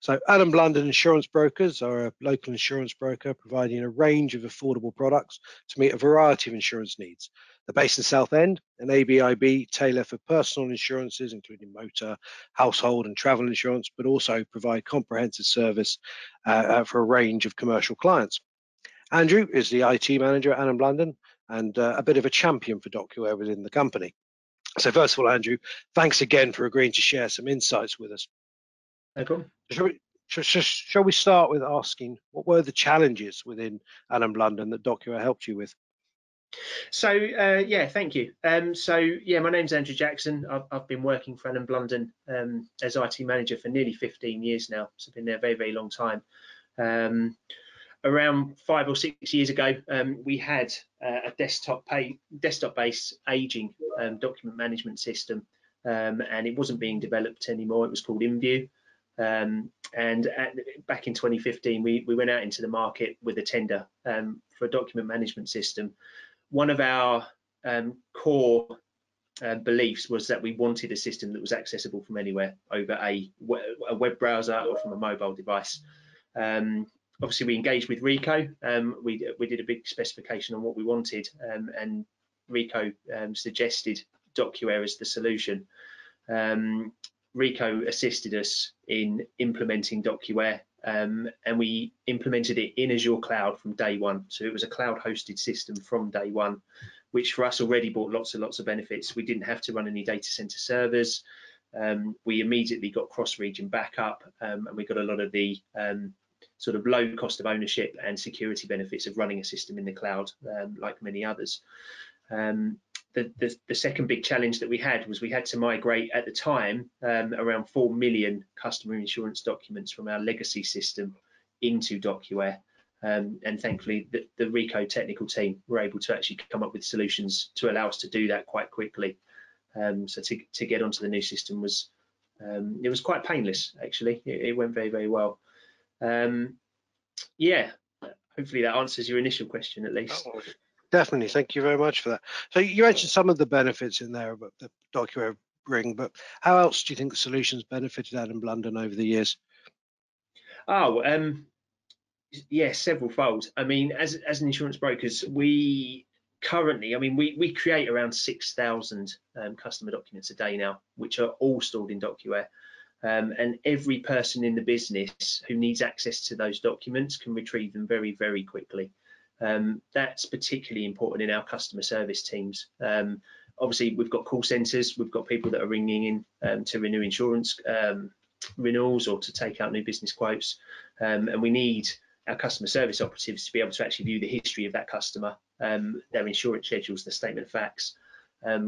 So Alan Blunden Insurance Brokers are a local insurance broker providing a range of affordable products to meet a variety of insurance needs. They're based in Southend and ABIB tailor for personal insurances, including motor, household and travel insurance, but also provide comprehensive service uh, uh for a range of commercial clients. Andrew is the IT manager at Alan Blunden and uh, a bit of a champion for DocuWare within the company. So first of all, Andrew, thanks again for agreeing to share some insights with us. No problem. Shall we, shall, shall we start with asking what were the challenges within Alan Blunden that DocuWare helped you with? So uh, yeah, thank you. Um, so yeah, my name's Andrew Jackson. I've, I've been working for Alan Blunden um, as IT manager for nearly 15 years now. So I've been there a very, very long time. Um, around five or six years ago, um, we had uh, a desktop pay, desktop-based aging um, document management system, um, and it wasn't being developed anymore. It was called InView. Um, and at, back in 2015, we, we went out into the market with a tender um, for a document management system. One of our um, core uh, beliefs was that we wanted a system that was accessible from anywhere over a, a web browser or from a mobile device. Um, obviously we engaged with Ricoh. Um, we we did a big specification on what we wanted, um, and Ricoh um, suggested DocuWare as the solution. Um, Ricoh assisted us in implementing DocuWare, um, and we implemented it in Azure Cloud from day one. So it was a cloud-hosted system from day one, which for us already brought lots and lots of benefits. We didn't have to run any data center servers. Um, we immediately got cross-region backup, and we got a lot of the sort of low cost of ownership and security benefits of running a system in the cloud, um, like many others. Um, the, the, the, second big challenge that we had was we had to migrate at the time um, around 4 million customer insurance documents from our legacy system into DocuWare. Um, and thankfully, the, the, Ricoh technical team were able to actually come up with solutions to allow us to do that quite quickly. Um, so to, to get onto the new system was um, it was quite painless actually. It, it went very very well. Um, yeah, hopefully that answers your initial question at least. Oh, definitely, thank you very much for that. So you mentioned some of the benefits in there about the DocuWare bring, but how else do you think the solutions benefited Alan Blunden over the years? Oh, um, yeah, several fold. I mean, as as an insurance brokers, we currently, I mean, we we create around six thousand um, customer documents a day now, which are all stored in DocuWare. Um, and every person in the business who needs access to those documents can retrieve them very, very quickly. Um, that's particularly important in our customer service teams. Um, obviously, we've got call centres, we've got people that are ringing in um, to renew insurance um, renewals or to take out new business quotes, um, and we need our customer service operatives to be able to actually view the history of that customer, their insurance schedules, their statement of facts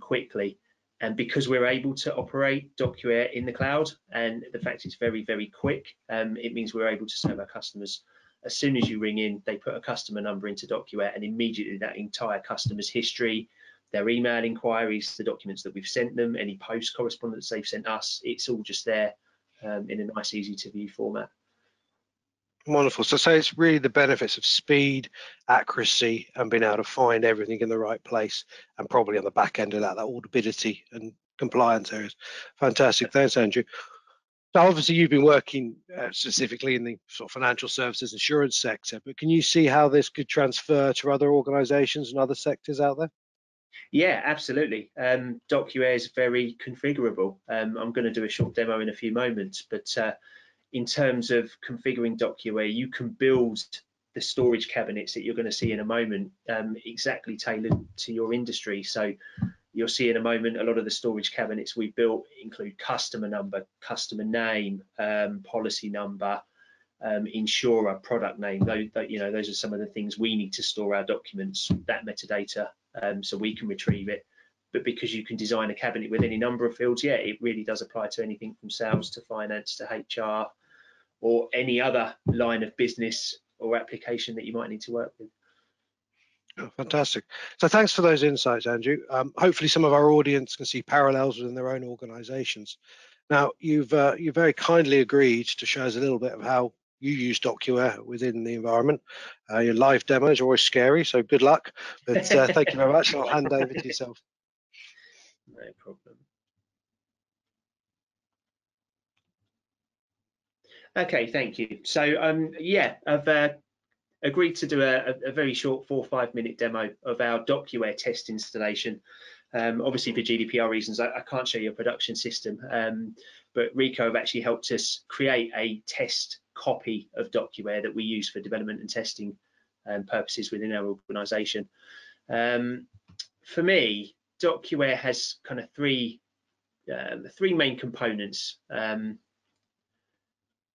quickly. And because we're able to operate DocuWare in the cloud and the fact it's very, very quick, um, it means we're able to serve our customers. As soon as you ring in, they put a customer number into DocuWare and immediately that entire customer's history, their email inquiries, the documents that we've sent them, any post correspondence they've sent us, it's all just there um, in a nice, easy to view format. Wonderful. So, so it's really the benefits of speed, accuracy, and being able to find everything in the right place, and probably on the back end of that, that auditability and compliance areas. Fantastic. Thanks, Andrew. So obviously you've been working uh, specifically in the sort of financial services insurance sector, but can you see how this could transfer to other organisations and other sectors out there? Yeah, absolutely. Um, is very configurable. Um, I'm going to do a short demo in a few moments, but uh, in terms of configuring DocuWare, you can build the storage cabinets that you're going to see in a moment um, exactly tailored to your industry. So you'll see in a moment a lot of the storage cabinets we built include customer number, customer name, um, policy number, um, insurer, product name. Those, you know, those are some of the things we need to store our documents, that metadata, um, so we can retrieve it. But because you can design a cabinet with any number of fields, yeah, it really does apply to anything from sales to finance to HR, or any other line of business or application that you might need to work with. Fantastic. So thanks for those insights, Andrew. Um, hopefully some of our audience can see parallels within their own organizations. Now, you've uh, you very kindly agreed to show us a little bit of how you use DocuWare within the environment. Uh, your live demos are always scary, so good luck. But uh, thank you very much. I'll hand over to yourself. No problem. Okay, thank you. So um, yeah, I've uh, agreed to do a, a, very short four or five minute demo of our DocuWare test installation. Um, obviously for GDPR reasons, I, I, can't show you a production system, um, but Ricoh have actually helped us create a test copy of DocuWare that we use for development and testing um, purposes within our organisation. Um, for me, DocuWare has kind of three um, three main components. Um,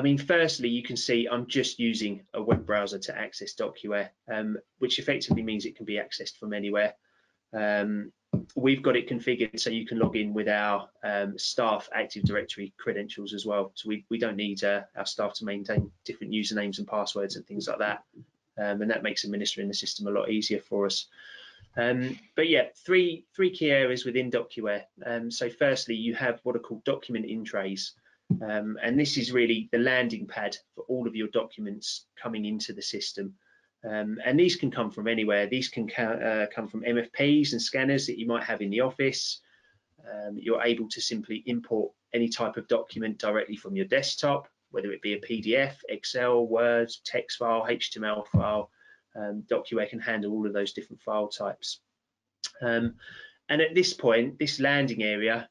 I mean, firstly, you can see I'm just using a web browser to access DocuWare, um, which effectively means it can be accessed from anywhere. Um, we've got it configured so you can log in with our um, staff Active Directory credentials as well. So we, we don't need uh, our staff to maintain different usernames and passwords and things like that. Um, and that makes administering the system a lot easier for us. Um, but yeah, three three key areas within DocuWare. Um, so firstly, you have what are called document in trays. Um, and this is really the landing pad for all of your documents coming into the system. Um, and these can come from anywhere. These can uh, come from MFPs and scanners that you might have in the office. Um, you're able to simply import any type of document directly from your desktop, whether it be a PDF, Excel, Word, text file, HTML file. Um, DocuWare can handle all of those different file types. Um, and at this point, this landing area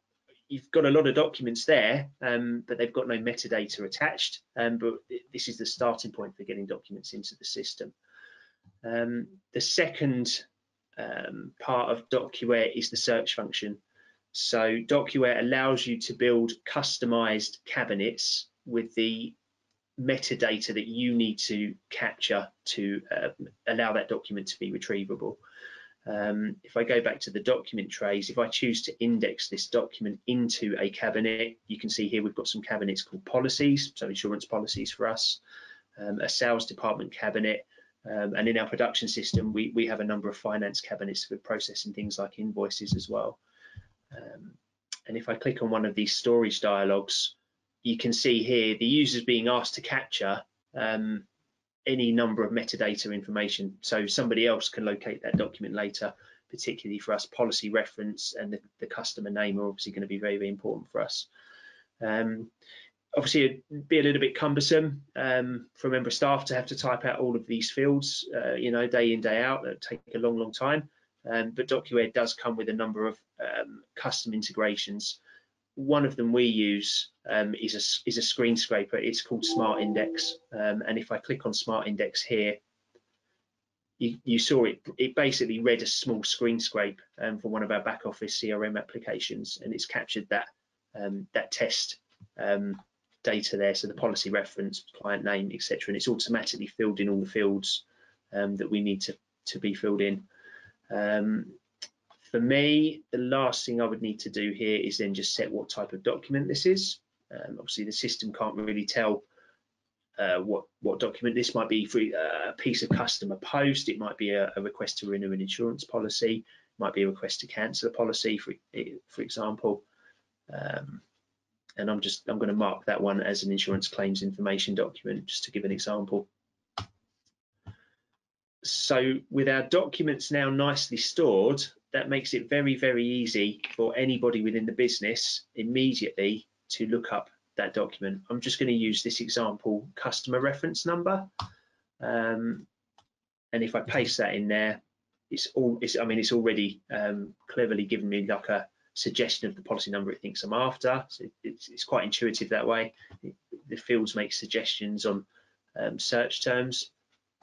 you've got a lot of documents there, um, but they've got no metadata attached. Um, but this is the starting point for getting documents into the system. Um, the second um, part of DocuWare is the search function. So DocuWare allows you to build customized cabinets with the metadata that you need to capture to uh, allow that document to be retrievable. Um, if I go back to the document trays, if I choose to index this document into a cabinet, you can see here we've got some cabinets called policies, so insurance policies for us, um, a sales department cabinet, um, and in our production system, we, we have a number of finance cabinets for processing things like invoices as well. Um, and if I click on one of these storage dialogues, you can see here the user is being asked to capture um, any number of metadata information. So somebody else can locate that document later, particularly for us, policy reference and the, the customer name are obviously going to be very, very important for us. Um, obviously, it'd be a little bit cumbersome um, for a member of staff to have to type out all of these fields, uh, you know, day in, day out. That take a long, long time. Um, but DocuWare does come with a number of um, custom integrations one of them we use um, is a is a screen scraper. It's called Smart Index, um, and if I click on Smart Index here, you, you saw it. It basically read a small screen scrape um, from one of our back office CRM applications, and it's captured that um, that test um, data there, so the policy reference, client name, etc. And it's automatically filled in all the fields um, that we need to to be filled in. Um, for me, the last thing I would need to do here is then just set what type of document this is. Um, obviously, the system can't really tell uh, what what document this might be for uh, a piece of customer post. It might be a, a, request to renew an insurance policy. It might be a request to cancel a policy, for for example. Um, and I'm just I'm going to mark that one as an insurance claims information document, just to give an example. So with our documents now nicely stored, that makes it very, very easy for anybody within the business immediately to look up that document. I'm just going to use this example customer reference number. Um, and if I paste that in there, it's all, it's, I mean, it's already um, cleverly given me like a suggestion of the policy number it thinks I'm after. So it's, it's quite intuitive that way. the fields make suggestions on um, search terms.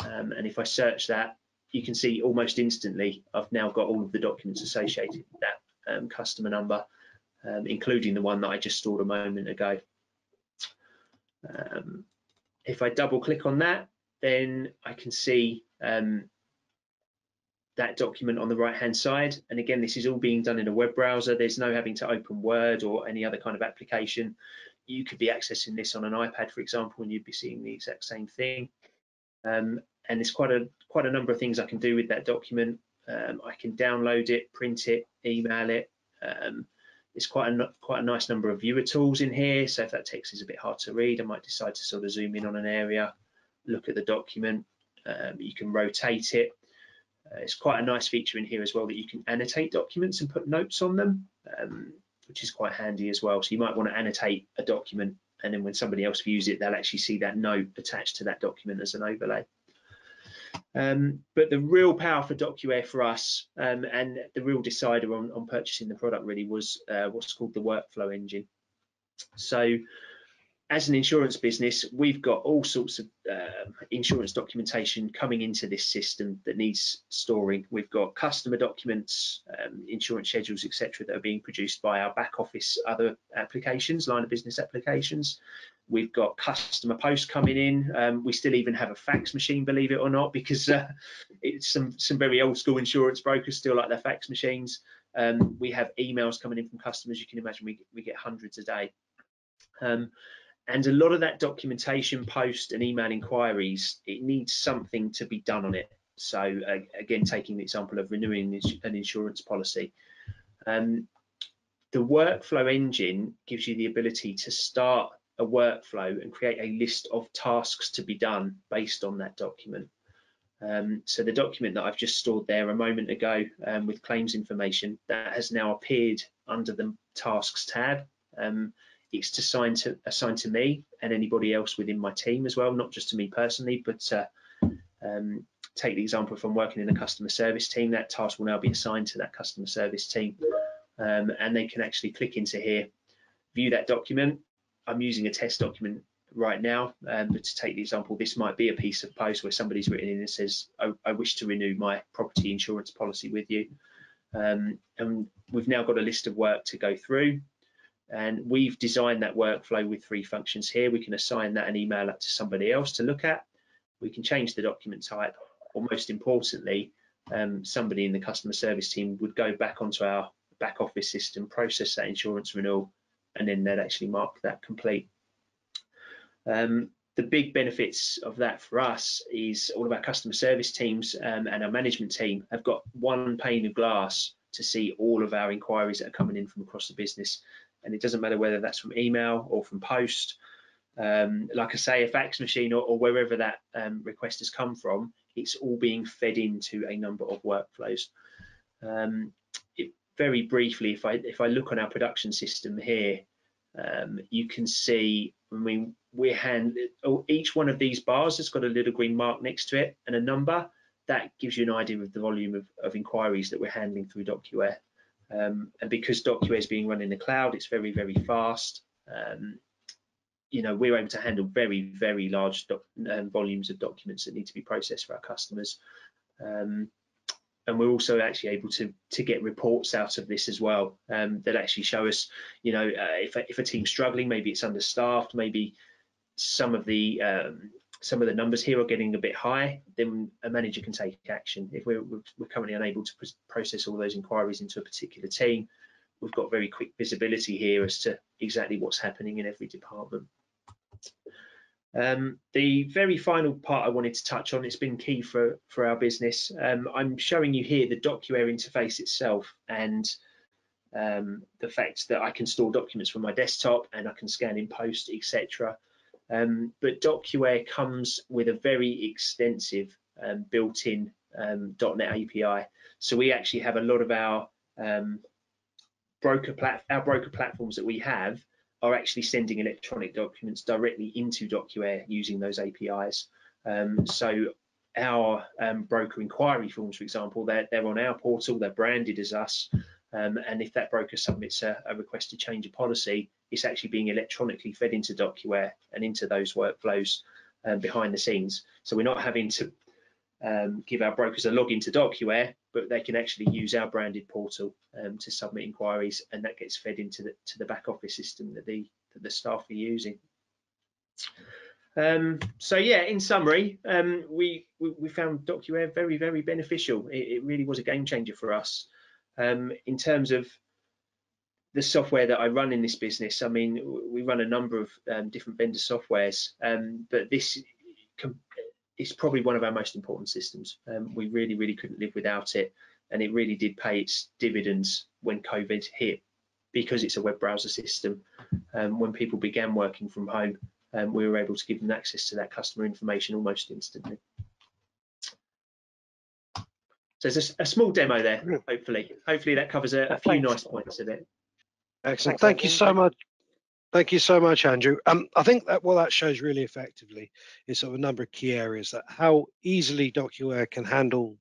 Um, and if I search that, you can see almost instantly I've now got all of the documents associated with that um, customer number, um, including the one that I just stored a moment ago. Um, if I double click on that, then I can see um, that document on the right hand side. And again, this is all being done in a web browser. There's no having to open Word or any other kind of application. You could be accessing this on an iPad, for example, and you'd be seeing the exact same thing. Um, and there's quite a quite a number of things I can do with that document. Um, I can download it, print it, email it. Um, it's quite a quite a nice number of viewer tools in here. So if that text is a bit hard to read, I might decide to sort of zoom in on an area, look at the document. Um, you can rotate it. Uh, it's quite a nice feature in here as well that you can annotate documents and put notes on them, um, which is quite handy as well. So you might want to annotate a document and then when somebody else views it, they'll actually see that note attached to that document as an overlay. Um, but the real power for DocuWare for us um, and the real decider on, on, purchasing the product really was uh, what's called the workflow engine. So as an insurance business, we've got all sorts of uh, insurance documentation coming into this system that needs storing. We've got customer documents, um, insurance schedules, etc., that are being produced by our back office other applications, line of business applications. We've got customer posts coming in. Um, we still even have a fax machine, believe it or not, because uh, it's some some very old school insurance brokers still like their fax machines. Um, we have emails coming in from customers. You can imagine we we get hundreds a day. Um, and a lot of that documentation, post and email inquiries, it needs something to be done on it. So uh, again, taking the example of renewing an insurance policy, um, the workflow engine gives you the ability to start a workflow and create a list of tasks to be done based on that document. Um, so the document that I've just stored there a moment ago um, with claims information that has now appeared under the tasks tab. Um, it's assigned to assigned to me and anybody else within my team as well, not just to me personally, but uh, um, take the example if I'm working in a customer service team, that task will now be assigned to that customer service team. Um, and they can actually click into here, view that document, I'm using a test document right now, um, but to take the example, this might be a piece of post where somebody's written in and says, I, I wish to renew my property insurance policy with you. Um, and we've now got a list of work to go through. And we've designed that workflow with three functions here. We can assign that and email that to somebody else to look at. We can change the document type, or most importantly, um, somebody in the customer service team would go back onto our back office system, process that insurance renewal, and then they'd actually mark that complete. Um, the big benefits of that for us is all of our customer service teams um, and our management team have got one pane of glass to see all of our inquiries that are coming in from across the business. And it doesn't matter whether that's from email or from post. Um, like I say, a fax machine or, or wherever that um, request has come from, it's all being fed into a number of workflows. Um, very briefly, if I if I look on our production system here, um, you can see. I mean, we're hand oh, each one of these bars has got a little green mark next to it and a number. That gives you an idea of the volume of, of inquiries that we're handling through DocuWare. Um, and because DocuWare is being run in the cloud, it's very very fast. Um, you know, we're able to handle very very large um, volumes of documents that need to be processed for our customers. Um, and we're also actually able to to get reports out of this as well um, that actually show us, you know, uh, if a, if a team's struggling, maybe it's understaffed, maybe some of the um, some of the numbers here are getting a bit high, then a manager can take action. If we're, we're currently unable to process all those inquiries into a particular team, we've got very quick visibility here as to exactly what's happening in every department. Um, the very final part I wanted to touch on, it's been key for, for our business. Um, I'm showing you here the DocuWare interface itself and um, the fact that I can store documents from my desktop and I can scan in post, etc. Um, but DocuWare comes with a very extensive um, built-in um, .NET API. So we actually have a lot of our broker plat our broker platforms that we have are actually sending electronic documents directly into DocuWare using those APIs. Um, so our um, broker inquiry forms, for example, they're, they're on our portal, they're branded as us, um, and if that broker submits a, a, request to change a policy, it's actually being electronically fed into DocuWare and into those workflows um, behind the scenes. So we're not having to um, give our brokers a login to DocuWare, but they can actually use our branded portal um, to submit inquiries, and that gets fed into the to the back office system that the that the staff are using. Um, so yeah, in summary, um, we, we, we found DocuWare very very beneficial. It, it, really was a game changer for us um, in terms of the software that I run in this business. I mean, we run a number of um, different vendor softwares, but this it's probably one of our most important systems. Um, we really, really couldn't live without it. And it really did pay its dividends when COVID hit because it's a web browser system. Um, when people began working from home, um, we were able to give them access to that customer information almost instantly. So there's a, a small demo there, hopefully. Hopefully that covers a, a few nice points of it. Excellent. Thank you so much. Thank you so much, Andrew. Um, I think that what that shows really effectively is sort of a number of key areas that how easily DocuWare can handle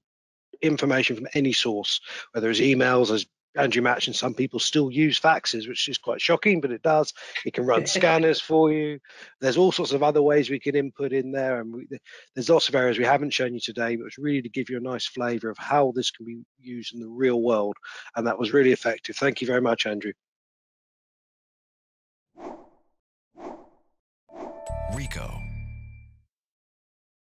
information from any source, whether it's emails, as Andrew mentioned, some people still use faxes, which is quite shocking, but it does. It can run scanners for you. There's all sorts of other ways we can input in there, and we, there's lots of areas we haven't shown you today, but it's really to give you a nice flavour of how this can be used in the real world, and that was really effective. Thank you very much, Andrew. Ricoh